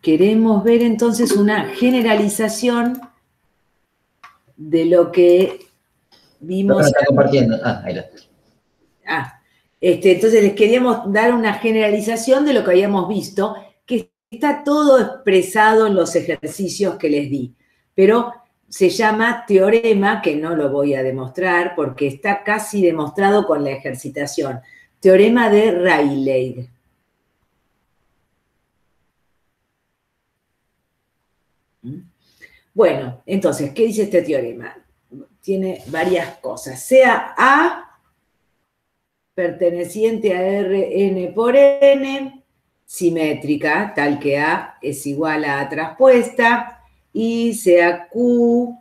queremos ver entonces una generalización de lo que vimos. está compartiendo. Ah, ahí Ah, este, entonces les queríamos dar una generalización de lo que habíamos visto, que está todo expresado en los ejercicios que les di, pero se llama teorema, que no lo voy a demostrar porque está casi demostrado con la ejercitación. Teorema de Rayleigh. Bueno, entonces, ¿qué dice este teorema? Tiene varias cosas. Sea A perteneciente a Rn por N, simétrica, tal que A es igual a A traspuesta, y sea Q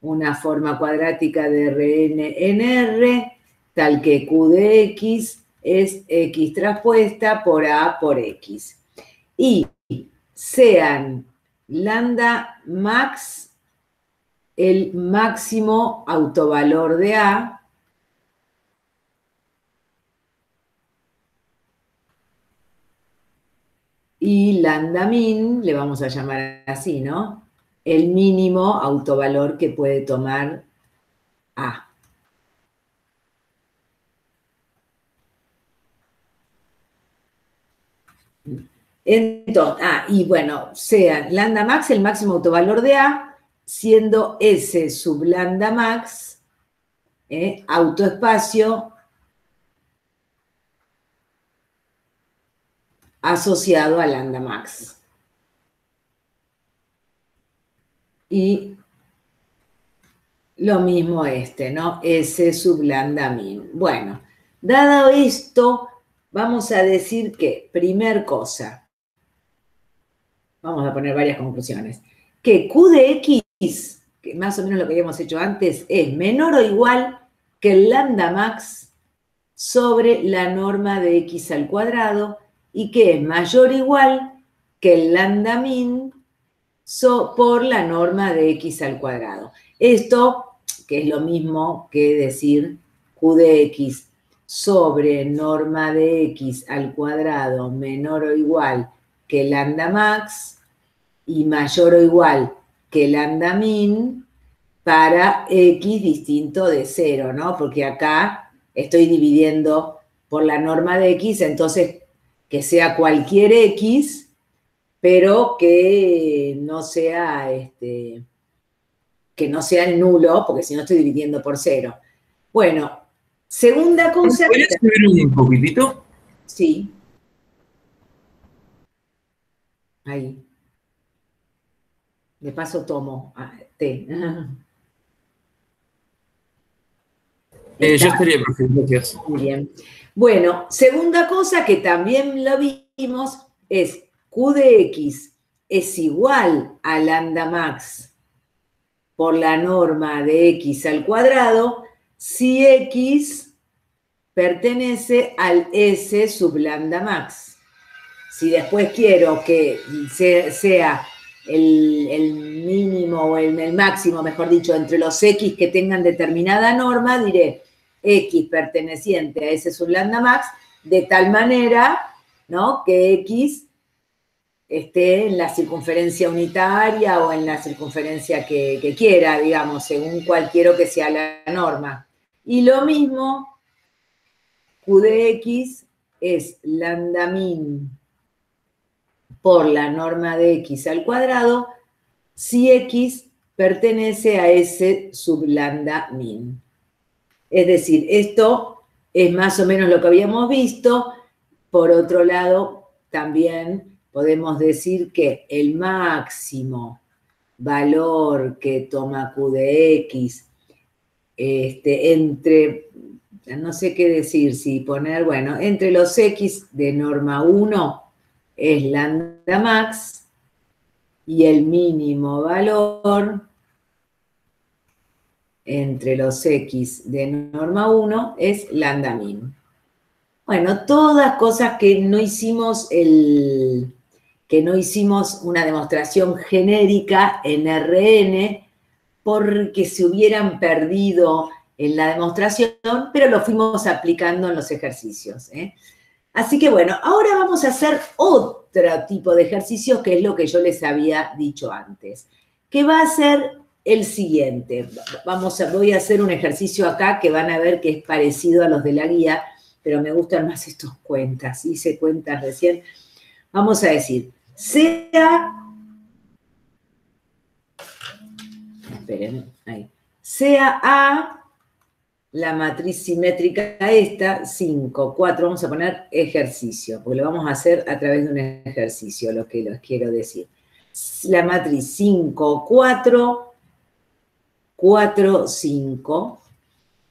una forma cuadrática de Rn en R, tal que Q de X es X traspuesta por A por X. Y sean lambda max el máximo autovalor de A, y lambda min, le vamos a llamar así, ¿no? El mínimo autovalor que puede tomar A. Entonces, ah, y bueno, sea lambda max el máximo autovalor de A, siendo S sub lambda max eh, autoespacio asociado a lambda max. Y lo mismo este, ¿no? S sub lambda min. Bueno, dado esto, vamos a decir que, primer cosa, vamos a poner varias conclusiones, que Q de X, que más o menos lo que habíamos hecho antes, es menor o igual que el lambda max sobre la norma de X al cuadrado y que es mayor o igual que el lambda min por la norma de x al cuadrado. Esto, que es lo mismo que decir q de x sobre norma de x al cuadrado menor o igual que lambda max y mayor o igual que lambda min para x distinto de cero, ¿no? Porque acá estoy dividiendo por la norma de x, entonces que sea cualquier X, pero que no sea este, que no sea nulo, porque si no estoy dividiendo por cero. Bueno, segunda cosa. ¿Puedes subir un poquitito? Sí. Ahí. De paso tomo té. Eh, yo estaría perfecto, gracias. Muy bien. Bueno, segunda cosa que también lo vimos es Q de X es igual a lambda max por la norma de X al cuadrado si X pertenece al S sub lambda max. Si después quiero que sea el, mínimo o el, máximo, mejor dicho, entre los X que tengan determinada norma, diré X perteneciente a ese lambda max, de tal manera ¿no? que X esté en la circunferencia unitaria o en la circunferencia que, quiera, digamos, según cual quiero que sea la norma. Y lo mismo, Q de X es lambda min por la norma de X al cuadrado si X pertenece a ese sub lambda min. Es decir, esto es más o menos lo que habíamos visto. Por otro lado, también podemos decir que el máximo valor que toma Q de X este, entre, no sé qué decir, si poner, bueno, entre los X de norma 1 es lambda max y el mínimo valor entre los X de norma 1 es lambda min. Bueno, todas cosas que no hicimos el, que no hicimos una demostración genérica en RN porque se hubieran perdido en la demostración, pero lo fuimos aplicando en los ejercicios. ¿eh? Así que bueno, ahora vamos a hacer otro tipo de ejercicios que es lo que yo les había dicho antes, que va a ser el siguiente. Vamos a, voy a hacer un ejercicio acá que van a ver que es parecido a los de la guía, pero me gustan más estos cuentas. Hice cuentas recién. Vamos a decir, sea... Esperen, ahí. Sea A la matriz simétrica esta, 5, 4, vamos a poner ejercicio, porque lo vamos a hacer a través de un ejercicio, lo que les quiero decir. La matriz 5, 4, 4, 5,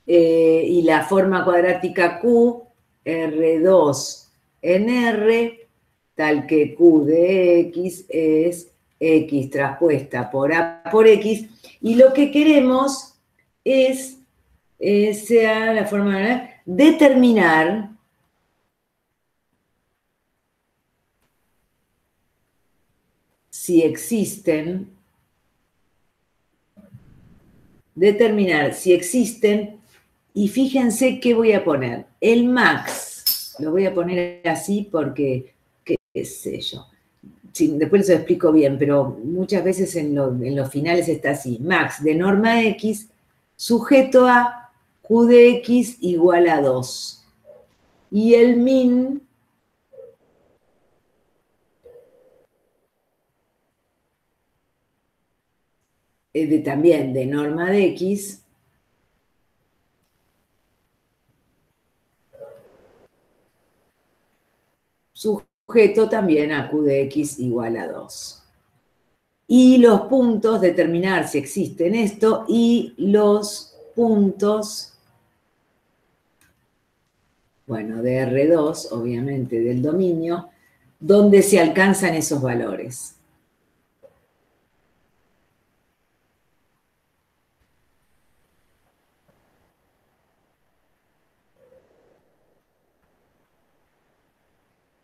y la forma cuadrática Q, R2 en R, tal que Q de X es X traspuesta por A por X, y lo que queremos es sea la forma de determinar si existen, determinar si existen, y fíjense qué voy a poner. El max, lo voy a poner así porque, qué sé yo, después les explico bien, pero muchas veces en, en los finales está así, max de norma X sujeto a q de x igual a 2. Y el min es de, también de norma de x sujeto también a q de x igual a 2. Y los puntos, determinar si existen esto, y los puntos bueno, de R2, obviamente, del dominio, donde se alcanzan esos valores.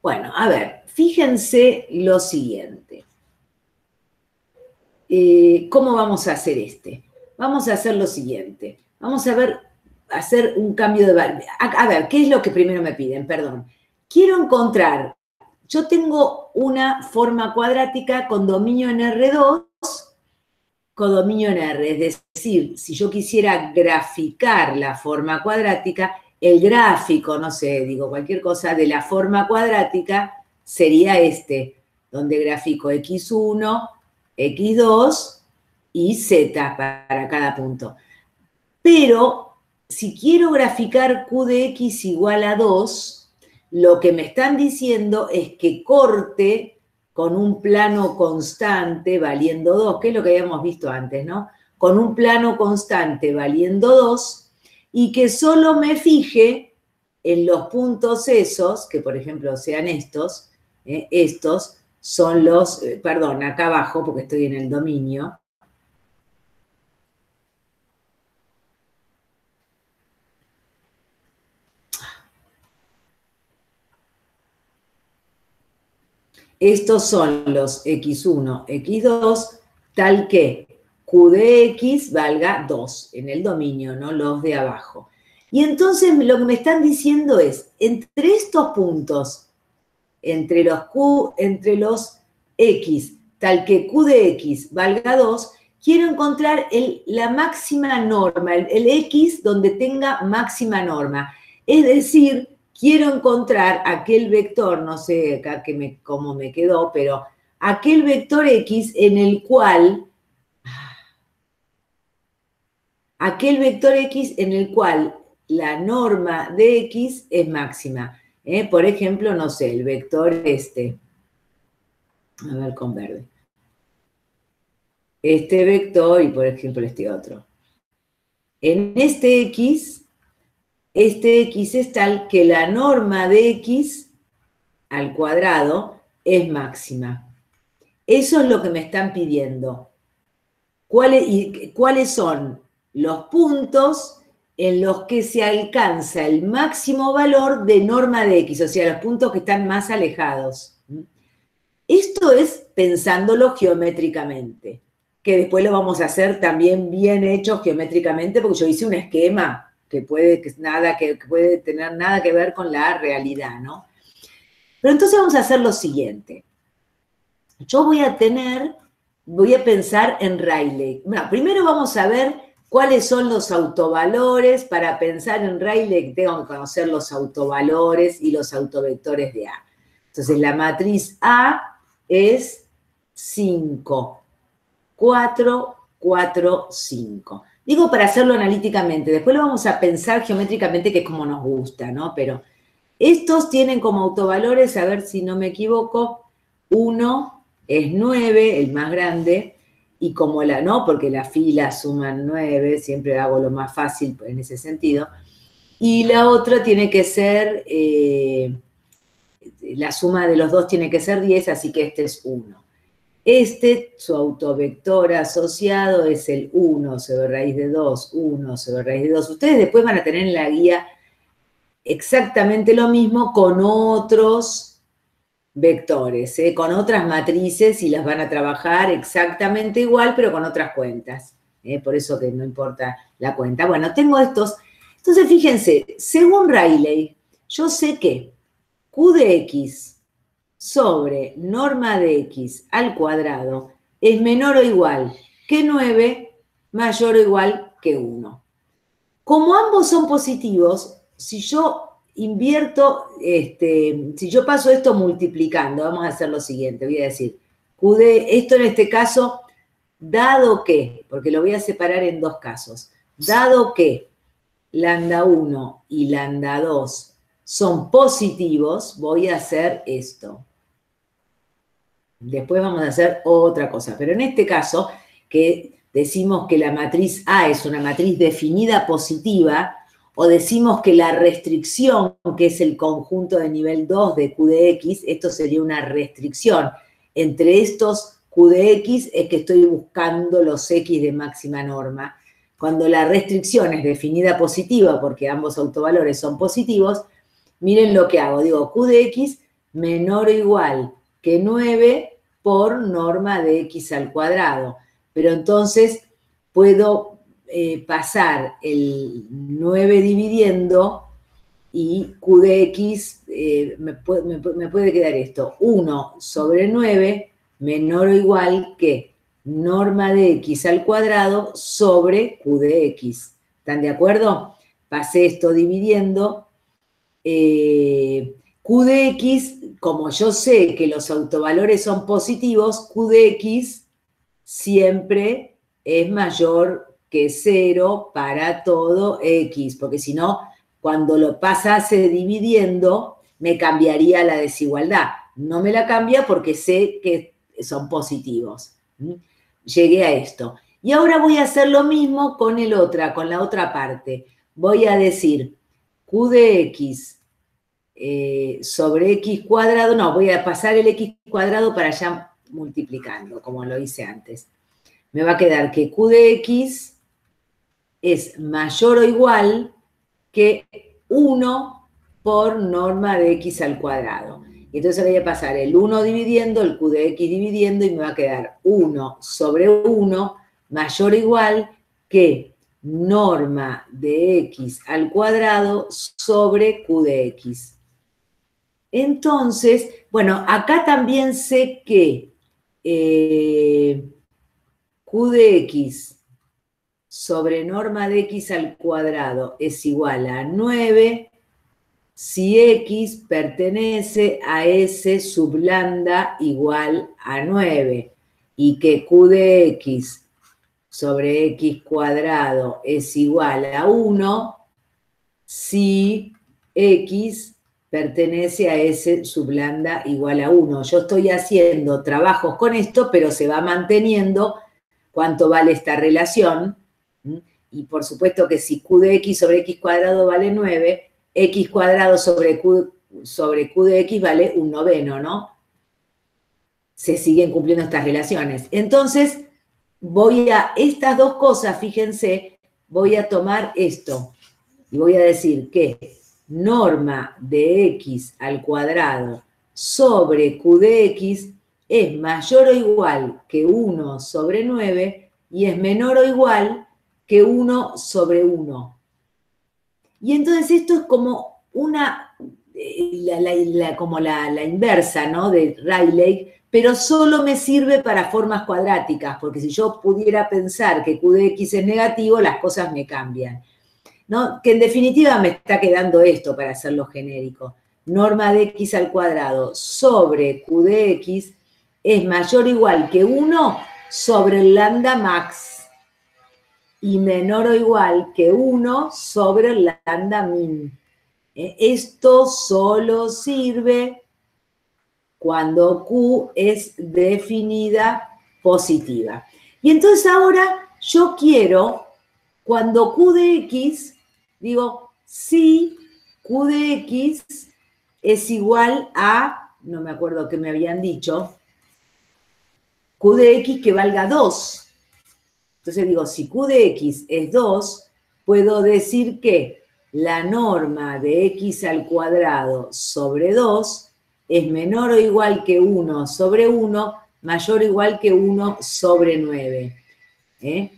Bueno, a ver, fíjense lo siguiente. Eh, ¿Cómo vamos a hacer este? Vamos a hacer lo siguiente. Vamos a ver hacer un cambio de... A, a ver, ¿qué es lo que primero me piden? Perdón. Quiero encontrar, yo tengo una forma cuadrática con dominio en R2, con dominio en R. Es decir, si yo quisiera graficar la forma cuadrática, el gráfico, no sé, digo cualquier cosa, de la forma cuadrática sería este, donde grafico x1, x2 y z para cada punto. Pero si quiero graficar q de x igual a 2, lo que me están diciendo es que corte con un plano constante valiendo 2, que es lo que habíamos visto antes, ¿no? Con un plano constante valiendo 2 y que solo me fije en los puntos esos, que por ejemplo sean estos, ¿eh? estos son los, eh, perdón, acá abajo porque estoy en el dominio, Estos son los x1, x2, tal que q de x valga 2 en el dominio, no los de abajo. Y entonces lo que me están diciendo es, entre estos puntos, entre los q, entre los x, tal que q de x valga 2, quiero encontrar la máxima norma, el, el x donde tenga máxima norma. Es decir, quiero encontrar aquel vector, no sé acá que me, cómo me quedó, pero aquel vector X en el cual, aquel vector X en el cual la norma de X es máxima. ¿eh? Por ejemplo, no sé, el vector este. A ver con verde. Este vector y, por ejemplo, este otro. En este X este x es tal que la norma de x al cuadrado es máxima. Eso es lo que me están pidiendo. ¿Cuáles, y, ¿Cuáles son los puntos en los que se alcanza el máximo valor de norma de x? O sea, los puntos que están más alejados. Esto es pensándolo geométricamente, que después lo vamos a hacer también bien hecho geométricamente, porque yo hice un esquema que puede, que nada, que puede tener nada que ver con la realidad, ¿no? Pero entonces vamos a hacer lo siguiente. Yo voy a tener, voy a pensar en Rayleigh. Bueno, primero vamos a ver cuáles son los autovalores. Para pensar en Rayleigh tengo que conocer los autovalores y los autovectores de A. Entonces la matriz A es 5, 4, 4, 5. Digo para hacerlo analíticamente, después lo vamos a pensar geométricamente, que es como nos gusta, ¿no? Pero estos tienen como autovalores, a ver si no me equivoco, 1 es 9, el más grande, y como la, no, porque la fila suman 9, siempre hago lo más fácil en ese sentido, y la otra tiene que ser, eh, la suma de los dos tiene que ser 10, así que este es 1. Este, su autovector asociado es el 1 sobre raíz de 2, 1 sobre raíz de 2. Ustedes después van a tener en la guía exactamente lo mismo con otros vectores, ¿eh? con otras matrices y las van a trabajar exactamente igual, pero con otras cuentas. ¿eh? Por eso que no importa la cuenta. Bueno, tengo estos. Entonces, fíjense, según Rayleigh, yo sé que Q de X sobre norma de x al cuadrado es menor o igual que 9, mayor o igual que 1. Como ambos son positivos, si yo invierto, este, si yo paso esto multiplicando, vamos a hacer lo siguiente, voy a decir, esto en este caso, dado que, porque lo voy a separar en dos casos, dado que lambda 1 y lambda 2 son positivos, voy a hacer esto. Después vamos a hacer otra cosa. Pero en este caso, que decimos que la matriz A es una matriz definida positiva, o decimos que la restricción, que es el conjunto de nivel 2 de Q de X, esto sería una restricción. Entre estos Q de X es que estoy buscando los X de máxima norma. Cuando la restricción es definida positiva, porque ambos autovalores son positivos, miren lo que hago. Digo, Q de X menor o igual que 9 por norma de x al cuadrado. Pero entonces puedo eh, pasar el 9 dividiendo y q de x, eh, me, puede, quedar esto, 1 sobre 9 menor o igual que norma de x al cuadrado sobre q de x. ¿Están de acuerdo? Pasé esto dividiendo. Eh, Q de X, como yo sé que los autovalores son positivos, Q de X siempre es mayor que 0 para todo X, porque si no, cuando lo pasase dividiendo, me cambiaría la desigualdad. No me la cambia porque sé que son positivos. ¿Mm? Llegué a esto. Y ahora voy a hacer lo mismo con el otra, con la otra parte. Voy a decir Q de X eh, sobre x cuadrado, no, voy a pasar el x cuadrado para ya multiplicando, como lo hice antes. Me va a quedar que q de x es mayor o igual que 1 por norma de x al cuadrado. Entonces voy a pasar el 1 dividiendo, el q de x dividiendo, y me va a quedar 1 sobre 1 mayor o igual que norma de x al cuadrado sobre q de x. Entonces, bueno, acá también sé que eh, Q de X sobre norma de X al cuadrado es igual a 9 si X pertenece a S sub lambda igual a 9 y que Q de X sobre X cuadrado es igual a 1 si X pertenece a ese sublanda igual a 1. Yo estoy haciendo trabajos con esto, pero se va manteniendo cuánto vale esta relación. Y por supuesto que si q de x sobre x cuadrado vale 9, x cuadrado sobre q, sobre q de x vale un noveno, ¿no? Se siguen cumpliendo estas relaciones. Entonces, voy a estas dos cosas, fíjense, voy a tomar esto y voy a decir que norma de x al cuadrado sobre q de x es mayor o igual que 1 sobre 9 y es menor o igual que 1 sobre 1. Y entonces esto es como una eh, como la, inversa, ¿no? De Rayleigh, pero solo me sirve para formas cuadráticas, porque si yo pudiera pensar que Q de X es negativo, las cosas me cambian. ¿No? Que en definitiva me está quedando esto para hacerlo genérico. Norma de X al cuadrado sobre Q de X es mayor o igual que 1 sobre el lambda max y menor o igual que 1 sobre el lambda min. Eh, esto solo sirve cuando Q es definida positiva. Y entonces ahora yo quiero, cuando Q de X, digo, si Q de X es igual a, no me acuerdo qué me habían dicho, Q de X que valga 2. Entonces digo, si Q de X es 2, puedo decir que la norma de X al cuadrado sobre 2 es menor o igual que 1 sobre 1, mayor o igual que 1 sobre 9. ¿eh?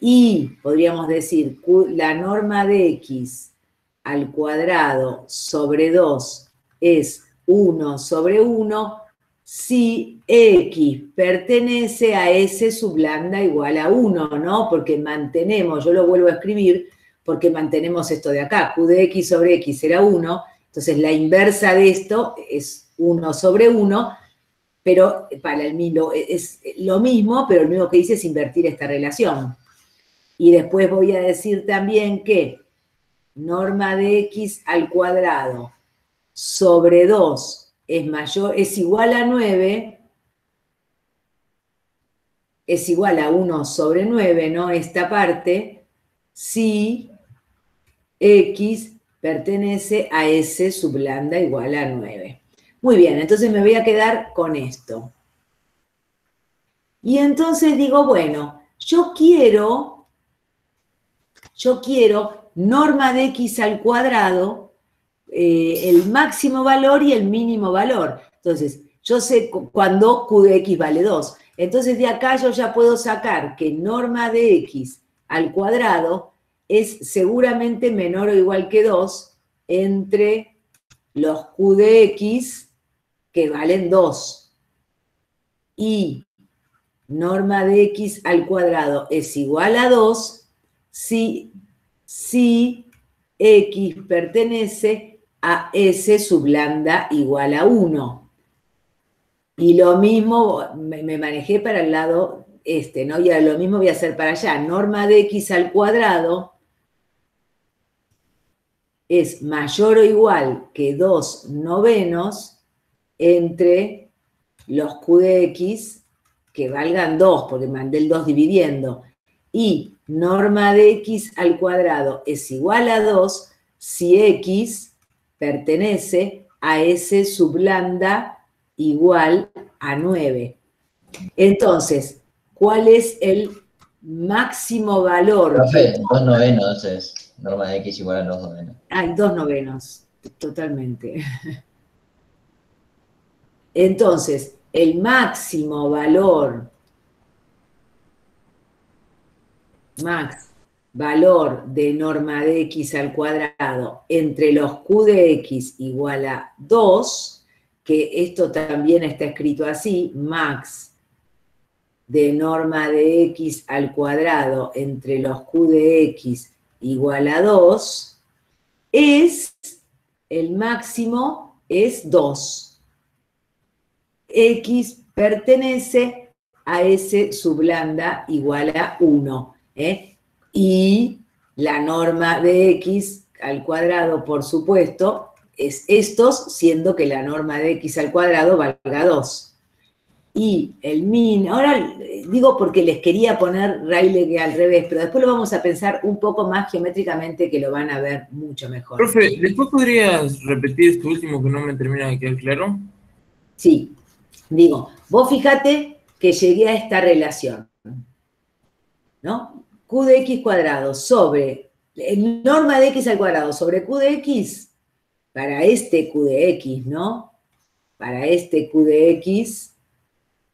Y podríamos decir, la norma de x al cuadrado sobre 2 es 1 sobre 1 si x pertenece a s sub lambda igual a 1, ¿no? Porque mantenemos, yo lo vuelvo a escribir, porque mantenemos esto de acá, q de x sobre x será 1, entonces la inversa de esto es 1 sobre 1, pero para el mismo, es lo mismo, pero lo mismo que dice es invertir esta relación. Y después voy a decir también que norma de x al cuadrado sobre 2 es mayor, es igual a 9, es igual a 1 sobre 9, ¿no? Esta parte, si x pertenece a S sub lambda igual a 9. Muy bien, entonces me voy a quedar con esto. Y entonces digo, bueno, yo quiero, yo quiero norma de x al cuadrado, eh, el máximo valor y el mínimo valor. Entonces, yo sé cuando q de x vale 2. Entonces, de acá yo ya puedo sacar que norma de x al cuadrado es seguramente menor o igual que 2 entre los q de x que valen 2 y norma de x al cuadrado es igual a 2 si, si x pertenece a s sub lambda igual a 1. Y lo mismo me, me manejé para el lado este, ¿no? Y lo mismo voy a hacer para allá. Norma de x al cuadrado es mayor o igual que 2 novenos entre los q de x que valgan 2, porque mandé el 2 dividiendo, y norma de x al cuadrado es igual a 2 si x pertenece a S sub lambda igual a 9. Entonces, ¿cuál es el máximo valor? Profe, 2 novenos es norma de x igual a dos novenos. Hay dos novenos, totalmente. Entonces, el máximo valor, max, valor de norma de x al cuadrado entre los q de x igual a 2, que esto también está escrito así, max de norma de x al cuadrado entre los q de x igual a 2, es, el máximo es 2. X pertenece a S sublanda igual a 1. ¿Eh? Y la norma de X al cuadrado, por supuesto, es estos, siendo que la norma de X al cuadrado valga 2 y el min, ahora digo porque les quería poner Rayleigh al revés, pero después lo vamos a pensar un poco más geométricamente que lo van a ver mucho mejor. Profe, ¿después podrías repetir esto último que no me termina de quedar claro? Sí, digo, vos fíjate que llegué a esta relación, ¿no? Q de x cuadrado sobre, norma de x al cuadrado sobre Q de x, para este Q de x, ¿no? Para este Q de x,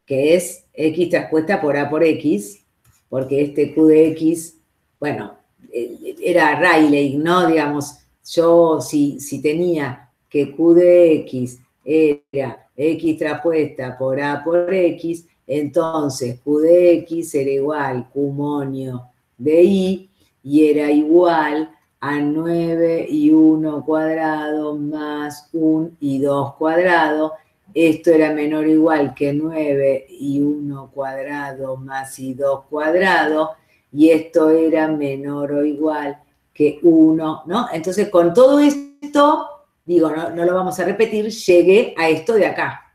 que es x traspuesta por a por x, porque este q de x, bueno, eh, era Rayleigh, ¿no? Digamos, yo si, si tenía que Q de X era X traspuesta por A por X, entonces Q de X era igual Q monio de Y y era igual a 9 y 1 cuadrado más 1 y 2 cuadrado. Esto era menor o igual que 9 y 1 cuadrado más y 2 cuadrado. Y esto era menor o igual que 1, ¿no? Entonces, con todo esto, digo, no, no lo vamos a repetir, llegué a esto de acá.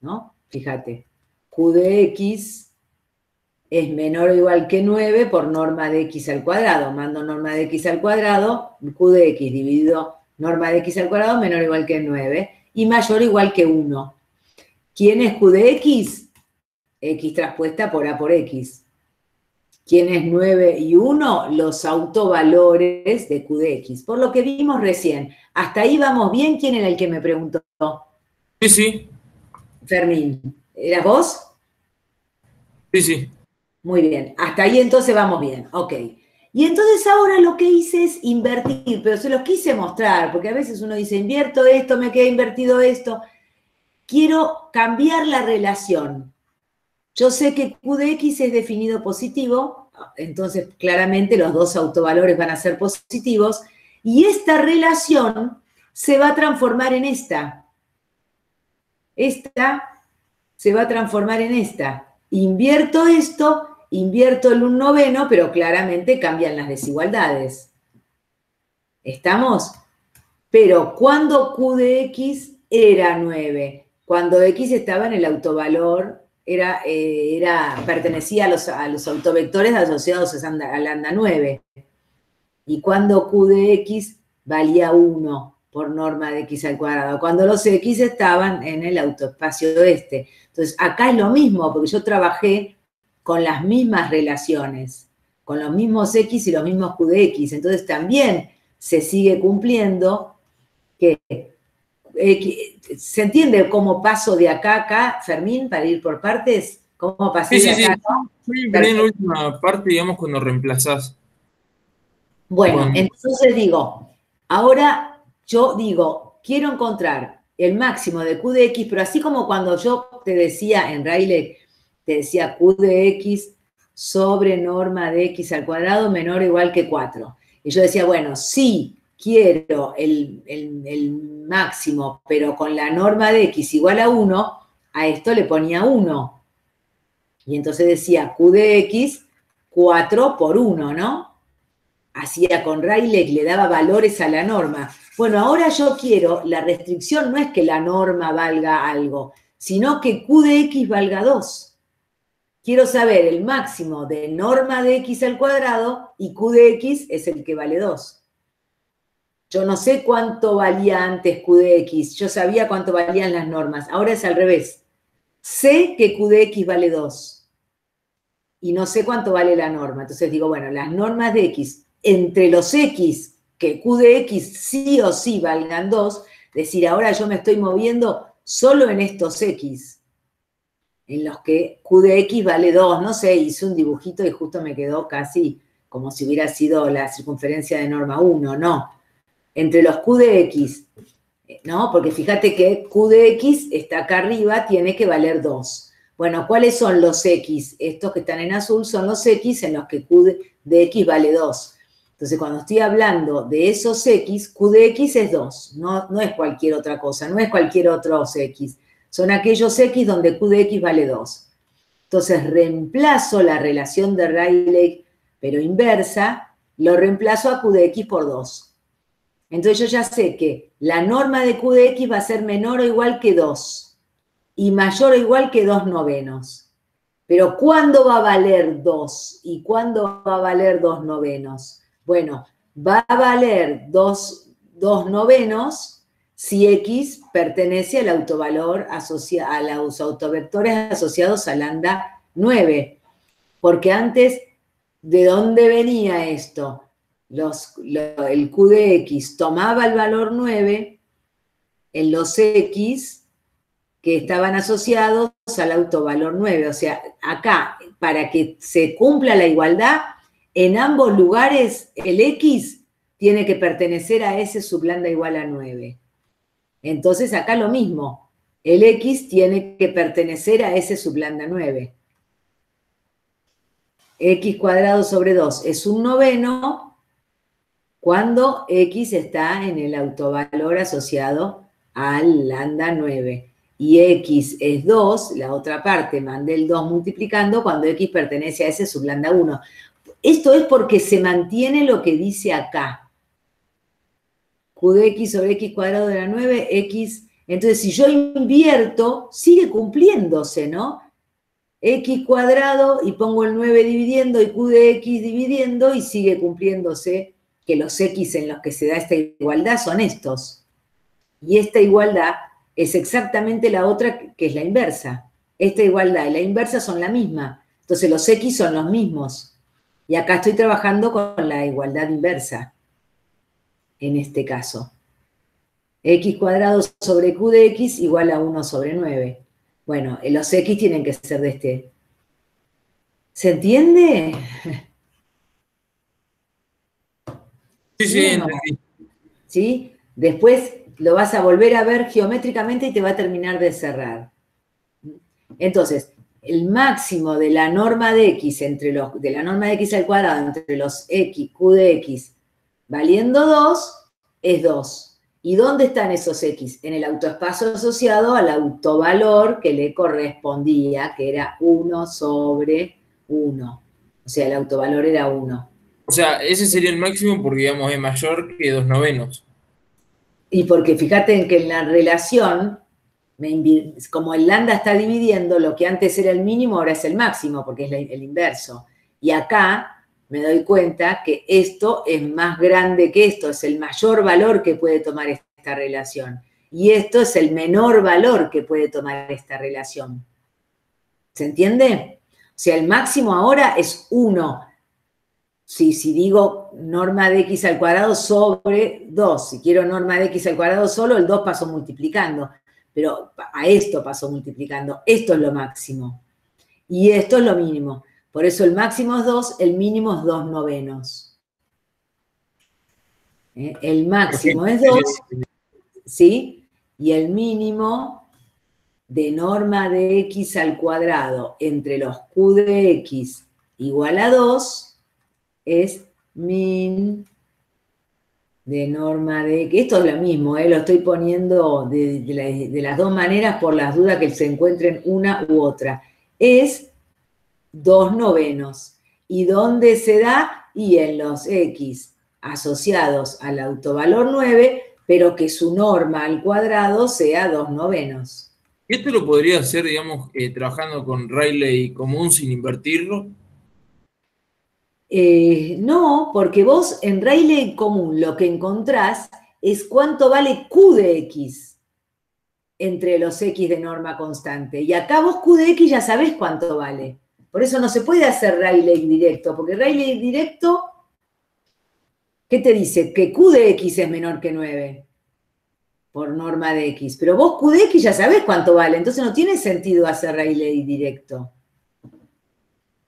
¿No? Fíjate, Q de X es menor o igual que 9 por norma de x al cuadrado. Mando norma de x al cuadrado, q de x dividido norma de x al cuadrado menor o igual que 9 y mayor o igual que 1. ¿Quién es q de x? x traspuesta por a por x. ¿Quién es 9 y 1? Los autovalores de q de x. Por lo que vimos recién. Hasta ahí vamos bien. ¿Quién era el que me preguntó? Sí, sí. Fermín. ¿Eras vos? Sí, sí. Muy bien, hasta ahí entonces vamos bien, ok. Y entonces ahora lo que hice es invertir, pero se los quise mostrar, porque a veces uno dice, invierto esto, me queda invertido esto. Quiero cambiar la relación. Yo sé que Q de X es definido positivo, entonces claramente los dos autovalores van a ser positivos, y esta relación se va a transformar en esta. Esta se va a transformar en esta invierto esto, invierto el un noveno, pero claramente cambian las desigualdades. ¿Estamos? Pero cuando Q de X era 9, cuando X estaba en el autovalor, era, eh, era, pertenecía a los, a los autovectores asociados a lambda 9. Y cuando Q de X valía 1 por norma de X al cuadrado, cuando los X estaban en el autoespacio este. Entonces, acá es lo mismo, porque yo trabajé con las mismas relaciones, con los mismos X y los mismos Q de X. Entonces, también se sigue cumpliendo que... ¿Se entiende cómo paso de acá a acá, Fermín, para ir por partes? ¿Cómo pasé Sí, de sí, acá? sí. En la última parte, digamos, cuando reemplazás. Bueno, Bueno. entonces digo, ahora yo digo, quiero encontrar el máximo de Q de X, pero así como cuando yo te decía en Rayleigh, te decía Q de X sobre norma de X al cuadrado menor o igual que 4. Y yo decía, bueno, sí quiero el, el- el máximo, pero con la norma de X igual a 1, a esto le ponía 1. Y entonces decía Q de X 4 por 1, ¿no? hacía con Rayleigh, le daba valores a la norma. Bueno, ahora yo quiero, la restricción no es que la norma valga algo, sino que Q de X valga 2. Quiero saber el máximo de norma de X al cuadrado y Q de X es el que vale 2. Yo no sé cuánto valía antes Q de X, yo sabía cuánto valían las normas, ahora es al revés. Sé que Q de X vale 2 y no sé cuánto vale la norma. Entonces digo, bueno, las normas de X entre los X, que Q de X sí o sí valgan 2, decir, ahora yo me estoy moviendo solo en estos X, en los que Q de X vale 2, no sé, hice un dibujito y justo me quedó casi como si hubiera sido la circunferencia de norma 1, no. Entre los Q de X, ¿no? Porque fíjate que Q de X está acá arriba, tiene que valer 2. Bueno, ¿cuáles son los X? Estos que están en azul son los X en los que Q de- X vale 2. Entonces, cuando estoy hablando de esos X, Q de X es 2, no, no es cualquier otra cosa, no es cualquier otros X. Son aquellos X donde Q de X vale 2. Entonces, reemplazo la relación de Rayleigh, pero inversa, lo reemplazo a Q de X por 2. Entonces, yo ya sé que la norma de Q de X va a ser menor o igual que 2 y mayor o igual que 2 novenos. Pero ¿cuándo va a valer 2 y cuándo va a valer 2 novenos? Bueno, va a valer 2, novenos si X pertenece al autovalor asocia- a los autovectores asociados a lambda 9. Porque antes, ¿de dónde venía esto? Los- lo- el Q de X tomaba el valor 9 en los X que estaban asociados al autovalor 9. O sea, acá, para que se cumpla la igualdad, en ambos lugares el X tiene que pertenecer a S sub lambda igual a 9. Entonces acá lo mismo, el X tiene que pertenecer a S sub lambda 9. X cuadrado sobre 2 es un noveno cuando X está en el autovalor asociado al lambda 9. Y X es 2, la otra parte, mandé el 2 multiplicando cuando X pertenece a S sub lambda 1. Esto es porque se mantiene lo que dice acá. Q de X sobre X cuadrado de la 9, X. Entonces, si yo invierto, sigue cumpliéndose, ¿no? X cuadrado y pongo el 9 dividiendo y Q de X dividiendo y sigue cumpliéndose que los X en los que se da esta igualdad son estos. Y esta igualdad es exactamente la otra que es la inversa. Esta igualdad y la inversa son la misma. Entonces los X son los mismos. Y acá estoy trabajando con la igualdad inversa, en este caso. X cuadrado sobre Q de X igual a 1 sobre 9. Bueno, los X tienen que ser de este. ¿Se entiende? Sí, sí. ¿Sí? Después lo vas a volver a ver geométricamente y te va a terminar de cerrar. Entonces, el máximo de la norma de x entre los, de la norma de x al cuadrado entre los x, q de x, valiendo 2, es 2. ¿Y dónde están esos x? En el autoespacio asociado al autovalor que le correspondía, que era 1 sobre 1. O sea, el autovalor era 1. O sea, ese sería el máximo porque, digamos, es mayor que 2 novenos. Y porque fíjate en que en la relación como el lambda está dividiendo, lo que antes era el mínimo ahora es el máximo, porque es el inverso. Y acá me doy cuenta que esto es más grande que esto, es el mayor valor que puede tomar esta relación. Y esto es el menor valor que puede tomar esta relación. ¿Se entiende? O sea, el máximo ahora es 1. Si, si digo norma de x al cuadrado sobre 2, si quiero norma de x al cuadrado solo, el 2 paso multiplicando pero a esto pasó multiplicando. Esto es lo máximo. Y esto es lo mínimo. Por eso el máximo es 2, el mínimo es 2 novenos. ¿Eh? El máximo es 2, ¿sí? Y el mínimo de norma de x al cuadrado entre los q de x igual a 2 es min de norma de, que esto es lo mismo, eh, lo estoy poniendo de, las dos maneras por las dudas que se encuentren una u otra, es dos novenos. ¿Y dónde se da? Y en los X asociados al autovalor 9, pero que su norma al cuadrado sea dos novenos. ¿Esto lo podría hacer, digamos, eh, trabajando con Rayleigh común sin invertirlo? Eh, no, porque vos en Rayleigh común lo que encontrás es cuánto vale Q de X entre los X de norma constante. Y acá vos Q de X ya sabés cuánto vale. Por eso no se puede hacer Rayleigh directo, porque Rayleigh directo, ¿qué te dice? Que Q de X es menor que 9 por norma de X. Pero vos Q de X ya sabés cuánto vale, entonces no tiene sentido hacer Rayleigh directo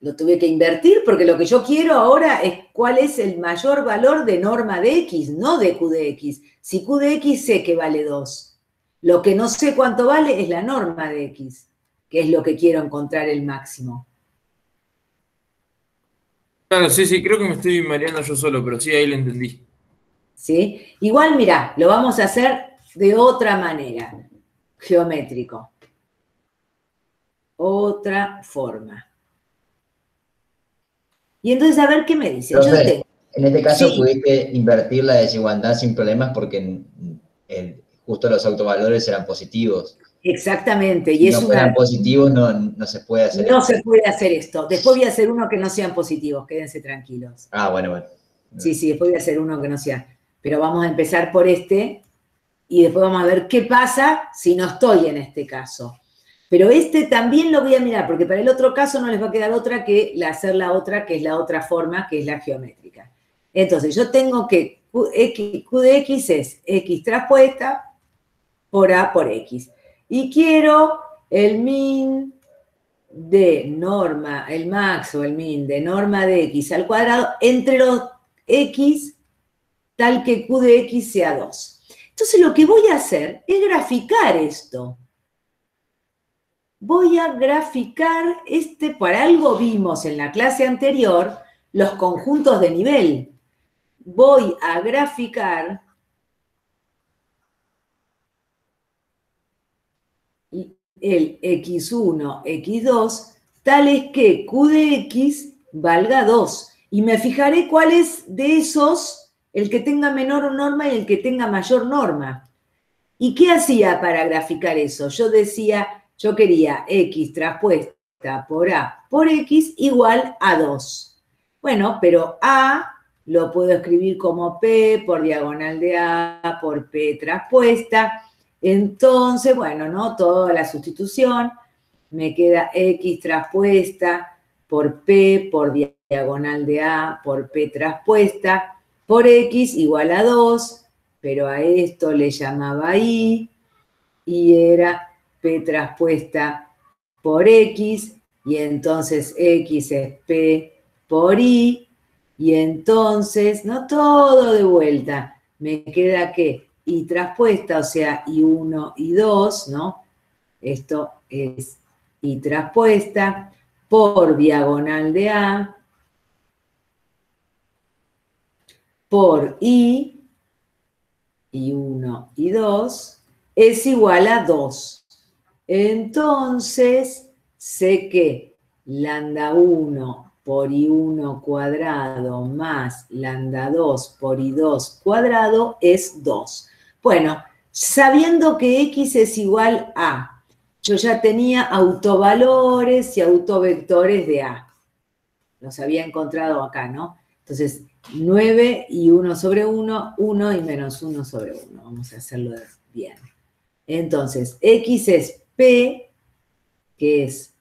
lo tuve que invertir porque lo que yo quiero ahora es cuál es el mayor valor de norma de X, no de Q de X. Si Q de X sé que vale 2. Lo que no sé cuánto vale es la norma de X, que es lo que quiero encontrar el máximo. Claro, sí, sí, creo que me estoy mareando yo solo, pero sí, ahí lo entendí. ¿Sí? Igual, mira, lo vamos a hacer de otra manera, geométrico. Otra forma. Y entonces, a ver qué me dice. En este caso pudiste invertir la desigualdad sin problemas porque justo los autovalores eran positivos. Exactamente. Y no fueran positivos, no, se puede hacer No se puede hacer esto. Después voy a hacer uno que no sean positivos, quédense tranquilos. Ah, bueno, bueno. Sí, sí, después voy a hacer uno que no sea. Pero vamos a empezar por este y después vamos a ver qué pasa si no estoy en este caso. Pero este también lo voy a mirar, porque para el otro caso no les va a quedar otra que hacer la otra, que es la otra forma, que es la geométrica. Entonces, yo tengo que Q, de X es X traspuesta por A por X. Y quiero el min de norma, el max o el min de norma de X al cuadrado entre los X tal que Q de X sea 2. Entonces lo que voy a hacer es graficar esto. Voy a graficar este, por algo vimos en la clase anterior, los conjuntos de nivel. Voy a graficar el x1, x2, tales que q de x valga 2. Y me fijaré cuál es de esos el que tenga menor norma y el que tenga mayor norma. ¿Y qué hacía para graficar eso? Yo decía, yo quería x traspuesta por a por x igual a 2. Bueno, pero a lo puedo escribir como p por diagonal de a por p traspuesta. Entonces, bueno, ¿no? Toda la sustitución me queda x traspuesta por p por diagonal de a por p traspuesta por x igual a 2, pero a esto le llamaba y, y era p traspuesta por x, y entonces x es p por y, y entonces, no todo de vuelta, me queda que y traspuesta, o sea, y1 y 2, ¿no? Esto es y traspuesta por diagonal de A por I, y 1 y 2, es igual a 2. Entonces, sé que lambda 1 por I1 cuadrado más lambda 2 por I2 cuadrado es 2. Bueno, sabiendo que X es igual a, yo ya tenía autovalores y autovectores de A. Los había encontrado acá, ¿no? Entonces, 9 y 1 sobre 1, 1 y menos 1 sobre 1. Vamos a hacerlo bien. Entonces, X es P, que es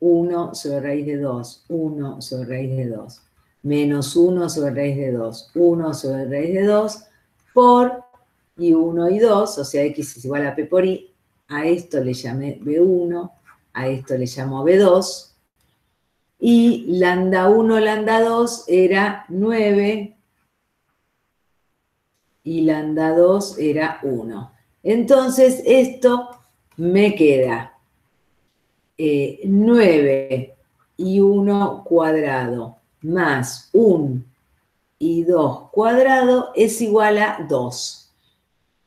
1 sobre raíz de 2, 1 sobre raíz de 2, menos 1 sobre raíz de 2, 1 sobre raíz de 2, por y 1 y 2, o sea, x es igual a p por i, a esto le llamé b1, a esto le llamo b2, y lambda 1, lambda 2 era 9, y lambda 2 era 1. Entonces, esto me queda 9 eh, y 1 cuadrado más 1 y 2 cuadrado es igual a 2